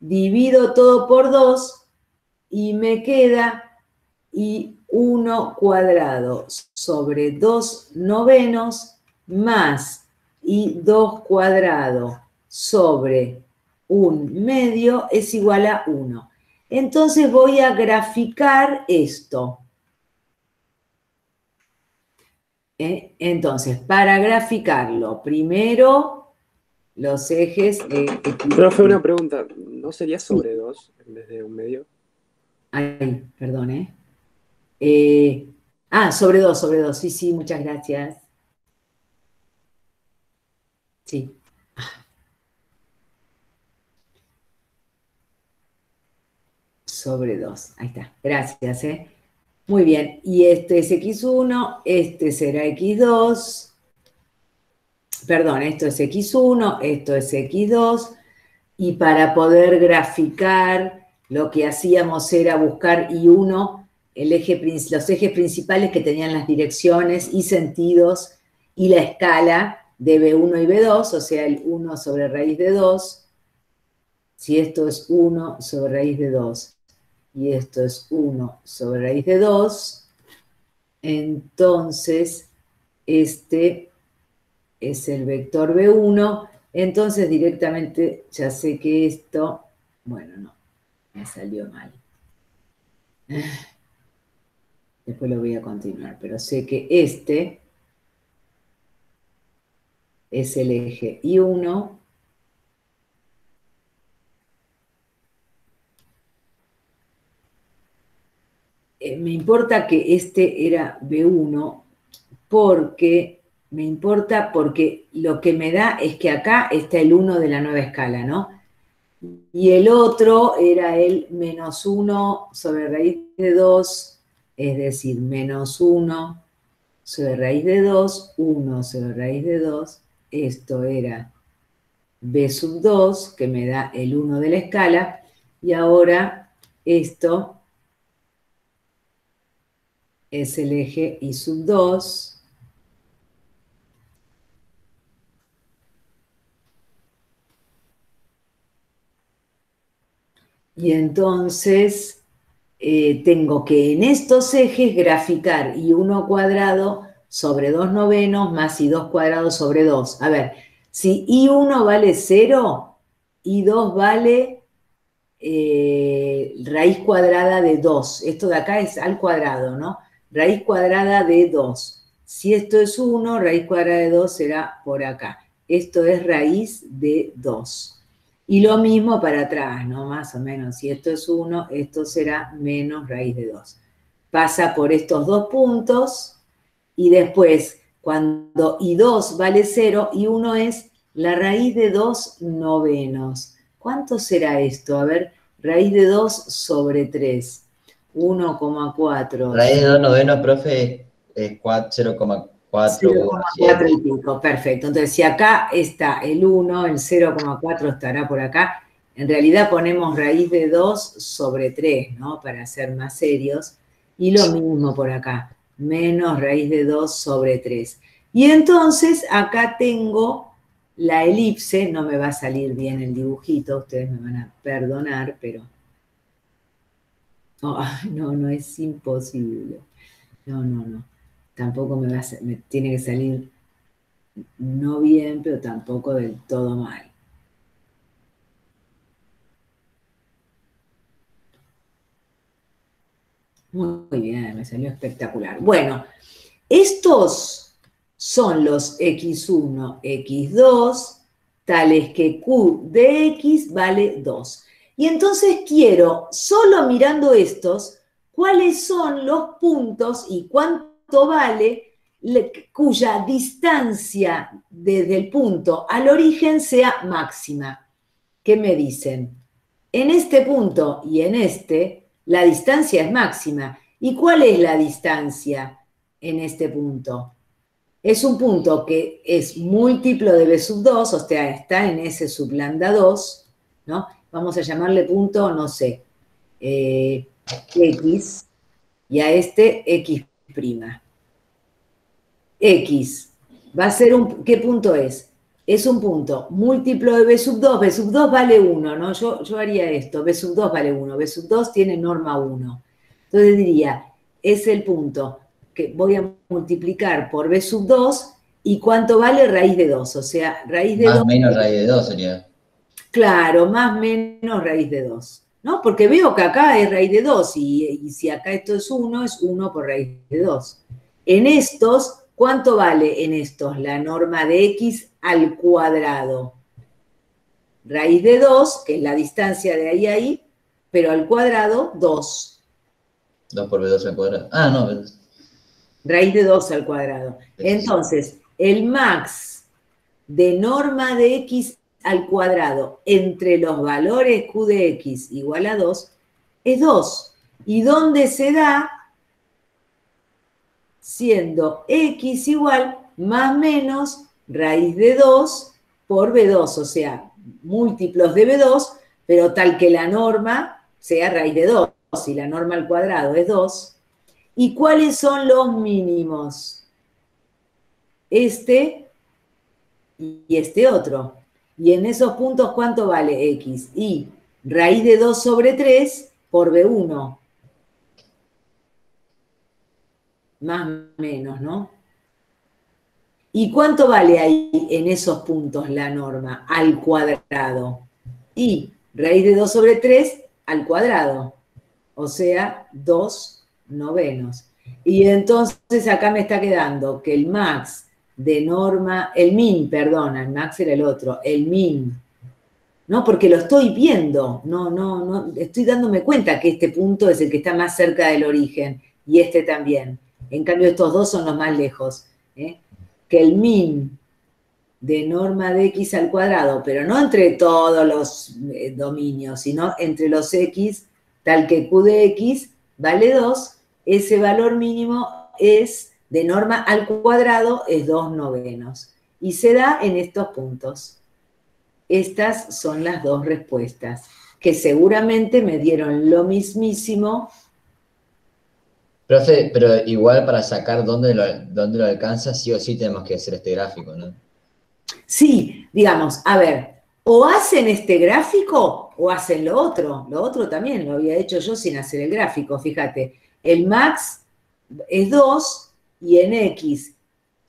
divido todo por 2 y me queda y 1 cuadrado sobre 2 novenos más y 2 cuadrado sobre 1 medio es igual a 1. Entonces voy a graficar esto. ¿Eh? Entonces, para graficarlo, primero los ejes... Eh, fue una pregunta, ¿no sería sobre dos en vez de un medio? Ay, perdón, ¿eh? ¿eh? ah, sobre dos, sobre dos, sí, sí, muchas gracias. Sí. Sobre dos, ahí está, gracias, ¿eh? Muy bien, y este es X1, este será X2, perdón, esto es X1, esto es X2, y para poder graficar lo que hacíamos era buscar I1, el eje, los ejes principales que tenían las direcciones y sentidos y la escala de B1 y B2, o sea, el 1 sobre raíz de 2, si esto es 1 sobre raíz de 2 y esto es 1 sobre raíz de 2, entonces este es el vector B1, entonces directamente ya sé que esto, bueno, no, me salió mal. Después lo voy a continuar, pero sé que este es el eje I1 eh, me importa que este era B1 porque me importa porque lo que me da es que acá está el 1 de la nueva escala, ¿no? Y el otro era el menos 1 sobre raíz de 2, es decir, menos 1 sobre raíz de 2, 1 sobre raíz de 2, esto era b sub 2, que me da el 1 de la escala, y ahora esto es el eje I sub 2, Y entonces eh, tengo que en estos ejes graficar I1 cuadrado sobre 2 novenos más I2 cuadrado sobre 2. A ver, si I1 vale 0, I2 vale eh, raíz cuadrada de 2. Esto de acá es al cuadrado, ¿no? Raíz cuadrada de 2. Si esto es 1, raíz cuadrada de 2 será por acá. Esto es raíz de 2. Y lo mismo para atrás, ¿no? Más o menos, si esto es 1, esto será menos raíz de 2. Pasa por estos dos puntos y después, cuando I2 vale 0, y 1 es la raíz de 2 novenos. ¿Cuánto será esto? A ver, raíz de 2 sobre 3. 1,4. Raíz de 2 novenos, profe, es 0,4. 0,4 y pico, perfecto. Entonces, si acá está el 1, el 0,4 estará por acá. En realidad ponemos raíz de 2 sobre 3, ¿no? Para ser más serios. Y lo mismo por acá, menos raíz de 2 sobre 3. Y entonces acá tengo la elipse, no me va a salir bien el dibujito, ustedes me van a perdonar, pero... no, no es imposible. No, no, no tampoco me, va me tiene que salir no bien, pero tampoco del todo mal. Muy bien, me salió espectacular. Bueno, estos son los x1, x2, tales que q de x vale 2. Y entonces quiero, solo mirando estos, cuáles son los puntos y cuántos vale cuya distancia desde el punto al origen sea máxima. ¿Qué me dicen? En este punto y en este, la distancia es máxima. ¿Y cuál es la distancia en este punto? Es un punto que es múltiplo de b sub 2, o sea, está en ese sub lambda 2, ¿no? Vamos a llamarle punto, no sé, eh, x, y a este x'. X va a ser un, ¿qué punto es? Es un punto múltiplo de B sub 2, B sub 2 vale 1, ¿no? Yo, yo haría esto, B sub 2 vale 1, B sub 2 tiene norma 1. Entonces diría, es el punto que voy a multiplicar por B sub 2 y cuánto vale raíz de 2, o sea, raíz de más 2. Más menos raíz de 2 sería. Claro, más menos raíz de 2. ¿No? Porque veo que acá es raíz de 2 y, y si acá esto es 1, es 1 por raíz de 2. En estos ¿Cuánto vale en estos la norma de x al cuadrado? Raíz de 2, que es la distancia de ahí a ahí, pero al cuadrado 2. 2 por b2 al cuadrado. Ah, no. Raíz de 2 al cuadrado. Entonces, el max de norma de x al cuadrado entre los valores q de x igual a 2 es 2. ¿Y dónde se da? siendo x igual más menos raíz de 2 por B2, o sea, múltiplos de B2, pero tal que la norma sea raíz de 2, y la norma al cuadrado es 2. ¿Y cuáles son los mínimos? Este y este otro. Y en esos puntos, ¿cuánto vale x? Y raíz de 2 sobre 3 por B1. más o menos, ¿no? ¿Y cuánto vale ahí en esos puntos la norma al cuadrado? Y raíz de 2 sobre 3 al cuadrado, o sea, 2 novenos. Y entonces acá me está quedando que el max de norma, el min, perdona, el max era el otro, el min, ¿no? Porque lo estoy viendo, no, no, no, estoy dándome cuenta que este punto es el que está más cerca del origen y este también. En cambio, estos dos son los más lejos. ¿eh? Que el min de norma de x al cuadrado, pero no entre todos los eh, dominios, sino entre los x, tal que q de x vale 2, ese valor mínimo es de norma al cuadrado es 2 novenos. Y se da en estos puntos. estas son las dos respuestas, que seguramente me dieron lo mismísimo. Profe, pero igual para sacar dónde lo, dónde lo alcanza, sí o sí tenemos que hacer este gráfico, ¿no? Sí, digamos, a ver, o hacen este gráfico o hacen lo otro. Lo otro también lo había hecho yo sin hacer el gráfico, fíjate. El max es 2 y en X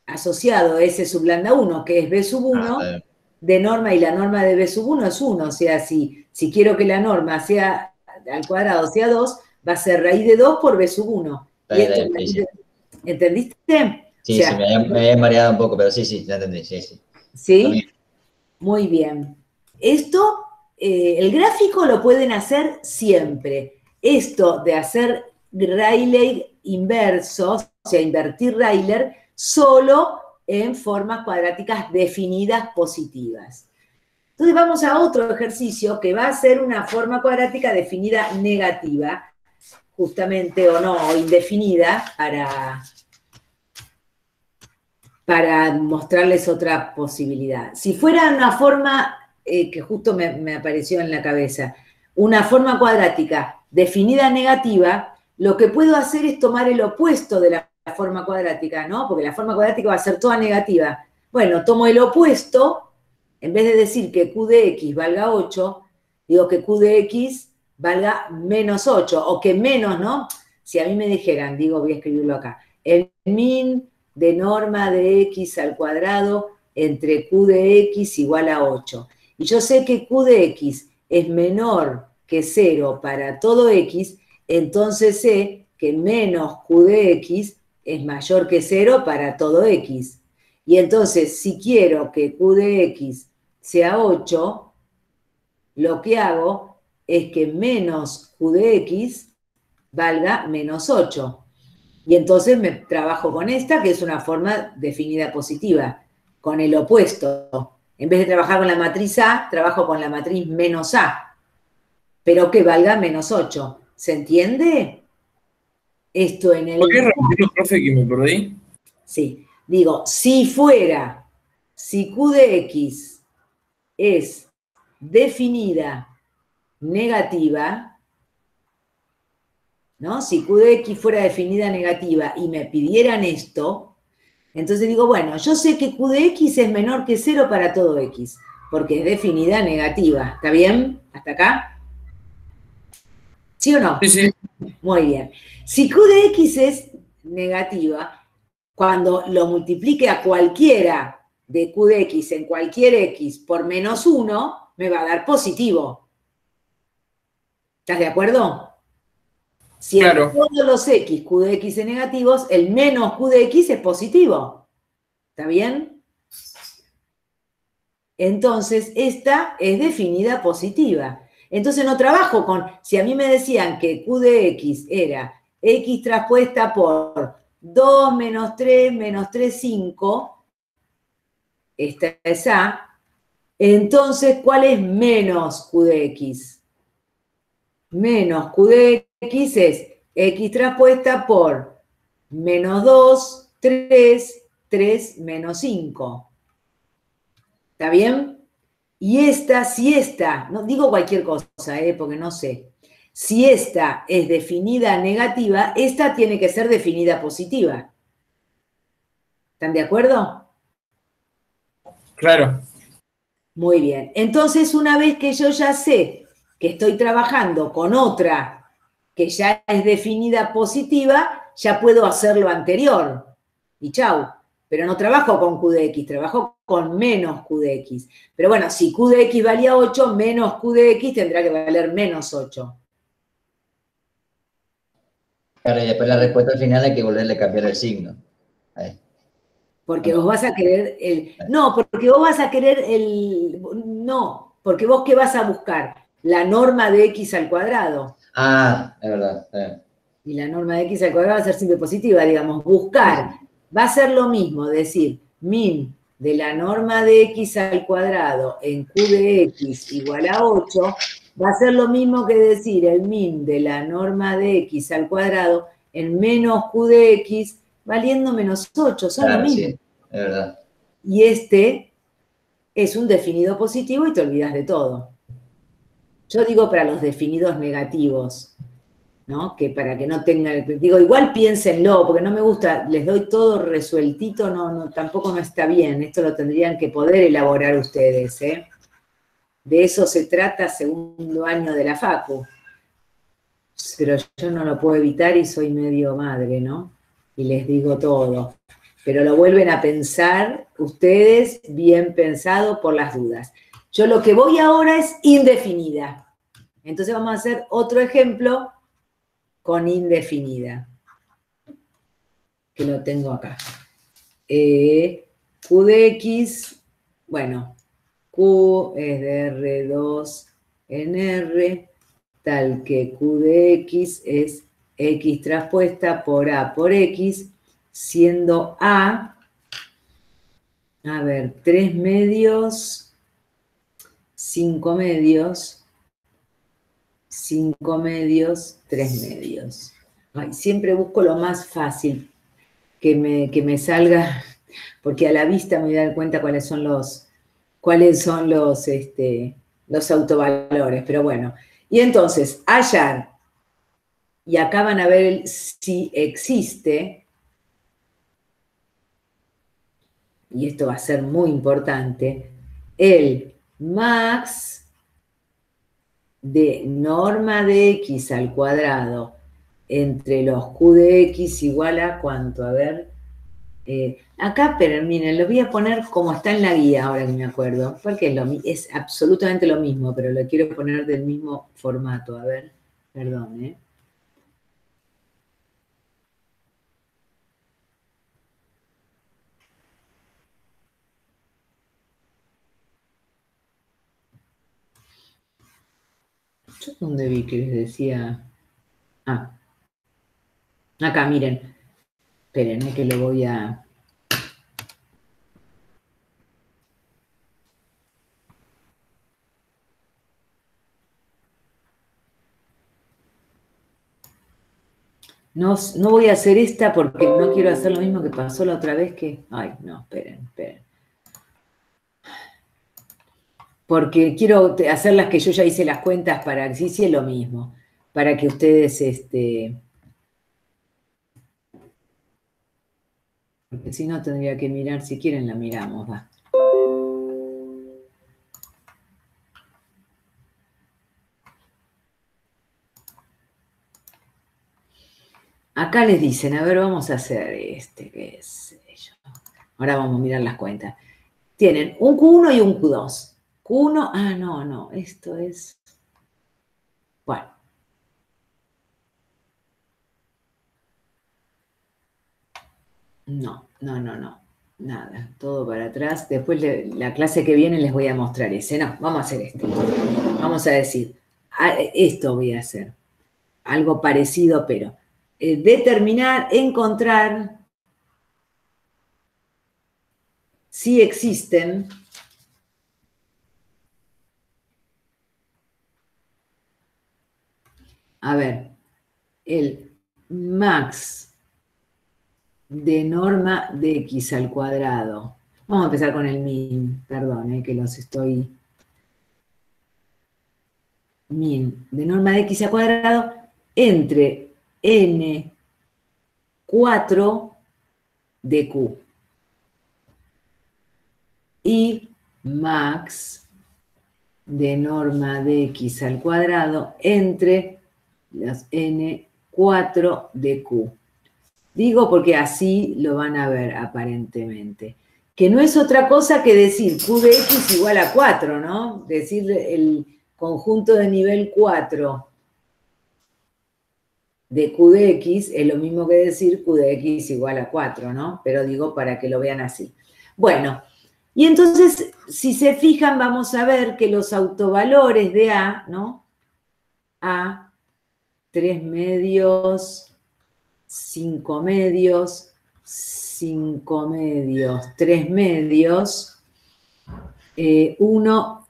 asociado a S sub lambda 1, que es B sub 1, Ah, de norma y la norma de B sub 1 es 1. O sea, si, si quiero que la norma sea al cuadrado sea 2, va a ser raíz de 2 por B sub 1. Está Y bien, esto está bien, sí, sí. ¿Entendiste? Sí, O sea, sí, me había, me había mareado un poco, pero sí, sí, ya entendí, sí, sí. ¿Sí? Bien. Muy bien. Esto, eh, el gráfico lo pueden hacer siempre. Esto de hacer Rayleigh inversos, o sea, invertir Rayleigh, solo en formas cuadráticas definidas positivas. Entonces vamos a otro ejercicio que va a ser una forma cuadrática definida negativa, justamente o no, o indefinida, para, para mostrarles otra posibilidad. Si fuera una forma eh, que justo me apareció en la cabeza, una forma cuadrática definida negativa, lo que puedo hacer es tomar el opuesto de la forma cuadrática, ¿no? Porque la forma cuadrática va a ser toda negativa. Bueno, tomo el opuesto, en vez de decir que q de x valga 8, digo que q de x valga menos 8, o que menos, ¿no? Si a mí me dijeran, digo, voy a escribirlo acá, el min de norma de x al cuadrado entre q de x igual a 8. Y yo sé que q de x es menor que 0 para todo x, entonces sé que menos q de x es mayor que 0 para todo x. Y entonces, si quiero que q de x sea 8, lo que hago es que menos q de x valga menos 8. Y entonces me trabajo con esta, que es una forma definida positiva, con el opuesto. En vez de trabajar con la matriz A, trabajo con la matriz menos A, pero que valga menos 8. ¿Se entiende? Esto en el... ¿Podrías repetirlo, profe, que me perdí? Sí, digo, si fuera, si q de x es definida negativa, ¿no? Si q de x fuera definida negativa y me pidieran esto, entonces digo, bueno, yo sé que q de x es menor que 0 para todo x, porque es definida negativa. ¿Está bien? ¿Hasta acá? ¿Sí o no? Sí, sí. Muy bien. Si q de x es negativa, cuando lo multiplique a cualquiera de q de x en cualquier x por menos 1, me va a dar positivo. ¿Estás de acuerdo? Si en todos los x, q de x es negativos, el menos q de x es positivo. ¿Está bien? Entonces, esta es definida positiva. Entonces no trabajo con, si a mí me decían que q de x era x traspuesta por 2 menos 3 menos 3, 5, esta es A, entonces, ¿cuál es menos q de x? Menos q de x es x traspuesta por menos 2, 3, 3 menos 5. ¿Está bien? Y esta, si esta, no digo cualquier cosa, eh, porque no sé. Si esta es definida negativa, esta tiene que ser definida positiva. ¿Están de acuerdo? Claro. Muy bien. Entonces, una vez que yo ya sé que estoy trabajando con otra que ya es definida positiva, ya puedo hacer lo anterior. Y chau. Pero no trabajo con q de x, trabajo con menos q de x. Pero bueno, si q de x valía 8, menos q de x tendrá que valer menos 8. Claro, y después la respuesta al final hay que volverle a cambiar el signo. Ahí. Porque vos vas a querer el. No, porque vos vas a querer el. No, porque vos qué vas a buscar? La norma de x al cuadrado. Ah, es verdad. Y la norma de x al cuadrado va a ser siempre positiva, digamos, buscar. Va a ser lo mismo, decir, min de la norma de x al cuadrado en q de x igual a 8, va a ser lo mismo que decir el min de la norma de x al cuadrado en menos q de x valiendo menos 8, son lo Claro, mismo. sí, es verdad. Y este es un definido positivo y te olvidas de todo. Yo digo para los definidos negativos, ¿no? Que para que no tengan, digo, igual piénsenlo, porque no me gusta, les doy todo resueltito, no, no, tampoco no está bien, esto lo tendrían que poder elaborar ustedes, ¿eh? De eso se trata segundo año de la FACU. Pero yo no lo puedo evitar y soy medio madre, ¿no? Y les digo todo. Pero lo vuelven a pensar ustedes bien pensado por las dudas. Yo lo que voy ahora es indefinida. Entonces vamos a hacer otro ejemplo con indefinida. Que lo tengo acá. Eh, Q de X, bueno, Q es de R2 en R, tal que Q de X es X traspuesta por A por X, siendo A, a ver, 3 medios 5 medios, 5 medios, 3 medios. siempre busco lo más fácil que me, que me salga, porque a la vista me voy a dar cuenta cuáles son los, cuáles son los, este, los autovalores, pero bueno. Y entonces, hallar, y acá van a ver si existe, y esto va a ser muy importante, el max de norma de x al cuadrado entre los q de x igual a cuánto, a ver, eh, acá, pero miren, lo voy a poner como está en la guía, ahora que me acuerdo, porque es, es absolutamente lo mismo, pero lo quiero poner del mismo formato, a ver, perdón, ¿eh? Yo dónde vi que les decía. Ah. Acá, miren. Esperen, que lo voy a. No, no, voy a hacer esta porque no quiero hacer lo mismo que pasó la otra vez que... Ay, no, esperen, esperen porque quiero hacer las que yo ya hice las cuentas para, sí, sí es lo mismo, para que ustedes, este, porque si no tendría que mirar, si quieren la miramos, va. Acá les dicen, a ver, vamos a hacer este, qué es Ahora vamos a mirar las cuentas. Tienen un Q1 y un Q2. Q1, ah, no, no, esto es, bueno. No, no, no, no, nada, todo para atrás. Después la clase que viene les voy a mostrar ese. No, vamos a hacer esto. Vamos a decir, esto voy a hacer. Algo parecido, pero eh, determinar, encontrar si existen a ver, el max de norma de x al cuadrado. Vamos a empezar con el min, perdón, eh, que los estoy... Min de norma de x al cuadrado entre n4 de q y max de norma de x al cuadrado entre las N4 de Q. Digo porque así lo van a ver aparentemente. Que no es otra cosa que decir Q de X igual a 4, ¿no? Decir el conjunto de nivel 4 de Q de X es lo mismo que decir Q de X igual a 4, ¿no? Pero digo para que lo vean así. Bueno, y entonces, si se fijan, vamos a ver que los autovalores de A, ¿no? A 3 medios, 5 medios, 5 medios, 3 medios, 1,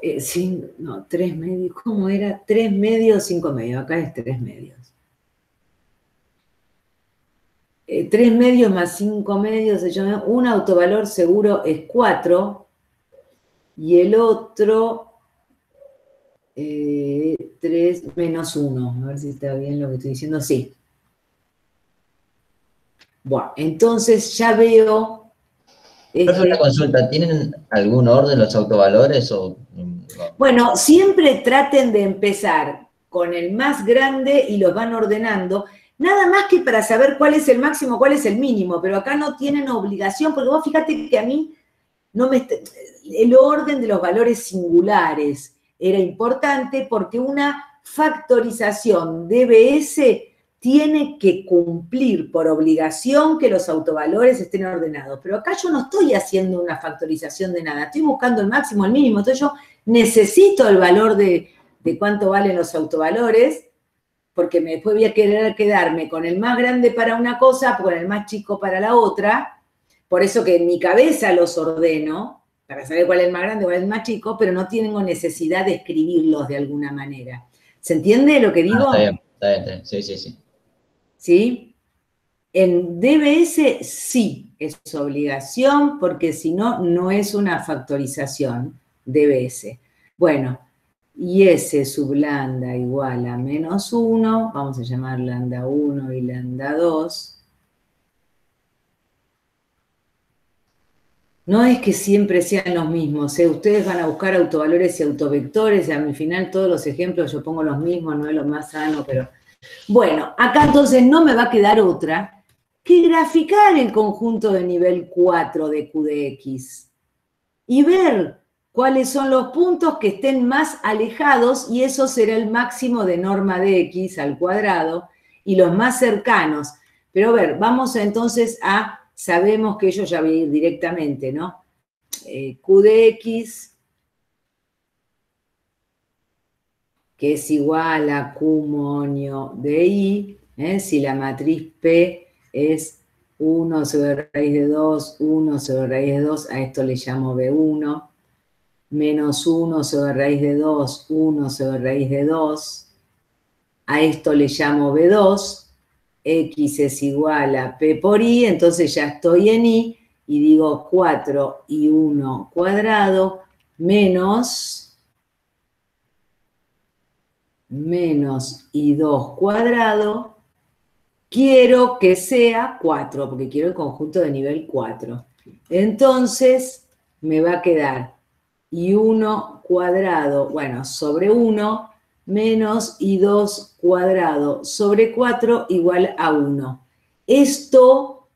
eh, eh, no, 3 medios, ¿cómo era? 3 medios, 5 medios, acá es 3 medios. 3 eh, medios más 5 medios, un autovalor seguro es 4, y el otro 3 eh, menos 1. A ver si está bien lo que estoy diciendo. Sí. Bueno, entonces ya veo... Este, una consulta, ¿tienen algún orden los autovalores o...? Bueno, siempre traten de empezar con el más grande y los van ordenando, nada más que para saber cuál es el máximo, cuál es el mínimo, pero acá no tienen obligación, porque vos fíjate que a mí no me... El orden de los valores singulares, era importante porque una factorización DBS tiene que cumplir por obligación que los autovalores estén ordenados. Pero acá yo no estoy haciendo una factorización de nada, estoy buscando el máximo, el mínimo. Entonces yo necesito el valor de, de cuánto valen los autovalores, porque después voy a querer quedarme con el más grande para una cosa, con el más chico para la otra. Por eso que en mi cabeza los ordeno, para saber cuál es el más grande, cuál es el más chico, pero no tengo necesidad de escribirlos de alguna manera. ¿Se entiende lo que ah, digo? está bien, está bien, sí, sí, sí. ¿Sí? En DBS sí es obligación, porque si no, no es una factorización DBS. Bueno, y S sub lambda igual a menos 1, vamos a llamar lambda 1 y lambda 2, No es que siempre sean los mismos, ¿eh? ustedes van a buscar autovalores y autovectores, y a mi final todos los ejemplos yo pongo los mismos, no es lo más sano, pero... Bueno, acá entonces no me va a quedar otra que graficar el conjunto de nivel 4 de QDX y ver cuáles son los puntos que estén más alejados y eso será el máximo de norma de X al cuadrado y los más cercanos. Pero a ver, vamos entonces a sabemos que ellos ya voy a ir directamente, ¿no? Eh, Q de X, que es igual a Q monio de I, ¿eh? si la matriz P es 1 sobre raíz de 2, 1 sobre raíz de 2, a esto le llamo B1, menos 1 sobre raíz de 2, 1 sobre raíz de 2, a esto le llamo B2, x es igual a p por i, entonces ya estoy en i y digo 4 y 1 cuadrado menos, menos y 2 cuadrado, quiero que sea 4, porque quiero el conjunto de nivel 4. Entonces me va a quedar y 1 cuadrado, bueno, sobre 1 menos i2 cuadrado sobre 4 igual a 1. Esto,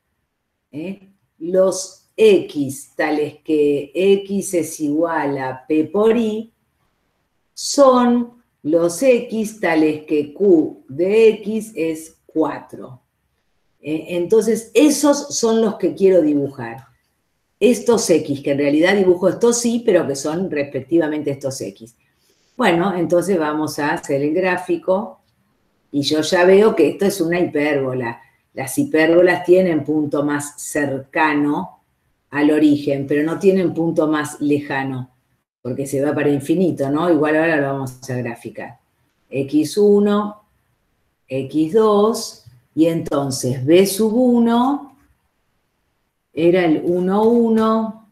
¿eh? los x tales que x es igual a p por i, son los x tales que q de x es 4. ¿Eh? Entonces, esos son los que quiero dibujar. Estos x, que en realidad dibujo estos sí, pero que son respectivamente estos x. Bueno, entonces vamos a hacer el gráfico y yo ya veo que esto es una hipérbola. Las hipérbolas tienen punto más cercano al origen, pero no tienen punto más lejano, porque se va para infinito, ¿no? Igual ahora lo vamos a graficar. x1, x2, y entonces b sub 1 era el 1, 1,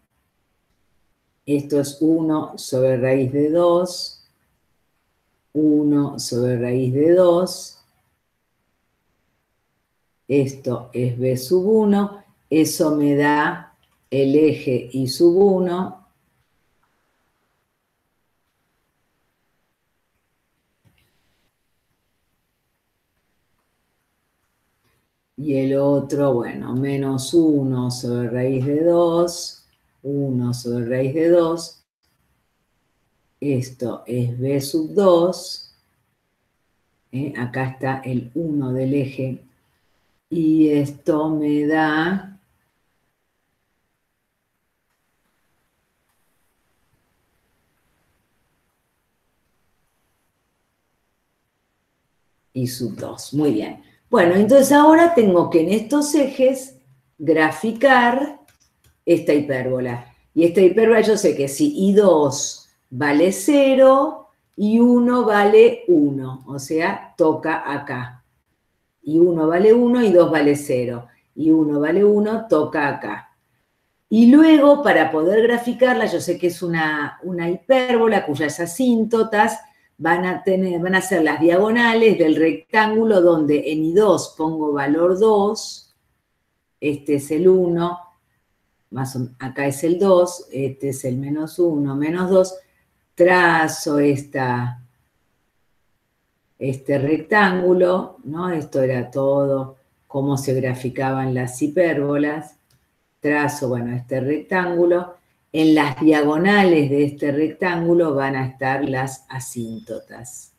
esto es 1 sobre raíz de 2, 1 sobre raíz de 2. Esto es b sub 1. Eso me da el eje y sub 1. Y el otro, bueno, menos 1 sobre raíz de 2, 1 sobre raíz de 2, esto es B sub 2. ¿eh? Acá está el 1 del eje. Y esto me da... y sub 2. Muy bien. Bueno, entonces ahora tengo que en estos ejes graficar esta hipérbola. Y esta hipérbola yo sé que si I2 vale 0 y 1 vale 1, o sea, toca acá. Y 1 vale 1 y 2 vale 0. Y 1 vale 1, toca acá. Y luego, para poder graficarla, yo sé que es una, hipérbola cuyas asíntotas van a, tener, van a ser las diagonales del rectángulo donde en I2 pongo valor 2, este es el 1, más acá es el 2, este es el menos 1, menos 2, trazo esta, este rectángulo, ¿no? Esto era todo cómo se graficaban las hipérbolas, trazo, bueno, este rectángulo, en las diagonales de este rectángulo van a estar las asíntotas.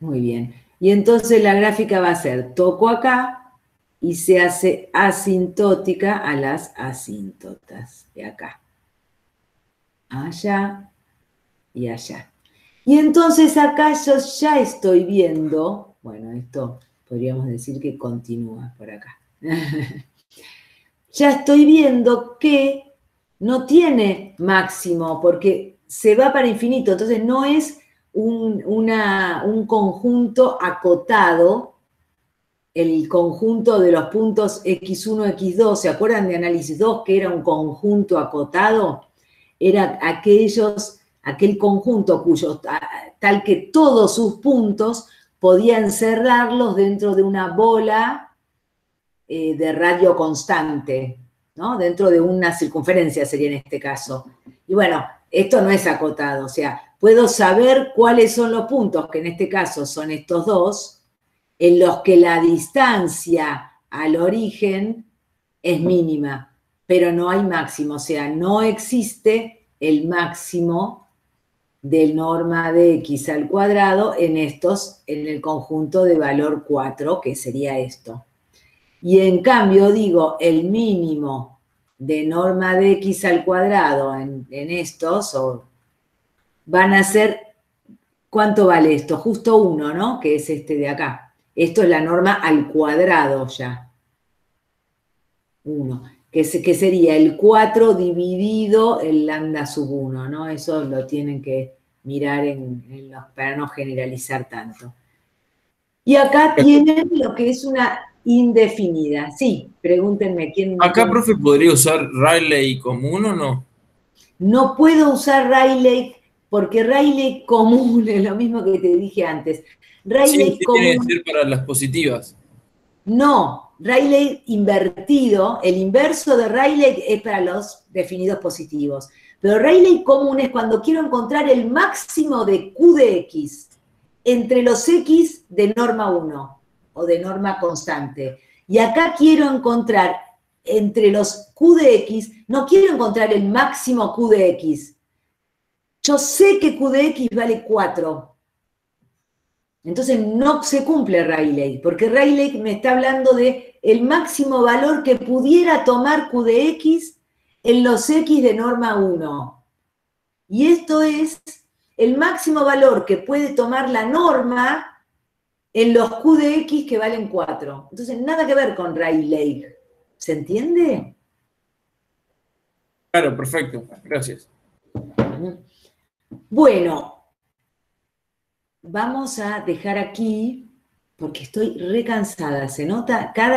Muy bien. Y entonces la gráfica va a ser, toco acá y se hace asintótica a las asíntotas de acá. Allá y allá. Y entonces acá yo ya estoy viendo, bueno, esto podríamos decir que continúa por acá. ya estoy viendo que no tiene máximo porque se va para infinito, entonces no es un, un conjunto acotado, el conjunto de los puntos x1, x2, ¿se acuerdan de análisis 2 que era un conjunto acotado? Era aquellos aquel conjunto cuyo tal que todos sus puntos podían cerrarlos dentro de una bola eh, de radio constante, ¿no? Dentro de una circunferencia sería en este caso. Y bueno, esto no es acotado, o sea, puedo saber cuáles son los puntos, que en este caso son estos dos, en los que la distancia al origen es mínima, pero no hay máximo, o sea, no existe el máximo del norma de x al cuadrado en estos, en el conjunto de valor 4, que sería esto. Y en cambio digo, el mínimo de norma de x al cuadrado en, estos, van a ser, ¿cuánto vale esto? Justo 1, ¿no? Que es este de acá. Esto es la norma al cuadrado ya. 1 que, sería el 4 dividido el lambda sub 1, ¿no? Eso lo tienen que mirar en, para no generalizar tanto. Y acá tienen lo que es una indefinida. Sí, pregúntenme quién. Acá, profe, ¿podría usar Rayleigh común o no? No puedo usar Rayleigh porque Rayleigh común es lo mismo que te dije antes. Sí, ser para las positivas. No, Rayleigh invertido, el inverso de Rayleigh es para los definidos positivos. Pero Rayleigh común es cuando quiero encontrar el máximo de Q de X entre los X de norma 1 o de norma constante. Y acá quiero encontrar entre los Q de X, no quiero encontrar el máximo Q de X. Yo sé que Q de X vale 4, entonces no se cumple Rayleigh, porque Rayleigh me está hablando de el máximo valor que pudiera tomar Q de X en los X de norma 1. Y esto es el máximo valor que puede tomar la norma en los Q de X que valen 4. Entonces, nada que ver con Rayleigh. ¿Se entiende? Claro, perfecto. Gracias. Bueno, vamos a dejar aquí, porque estoy recansada, se nota, cada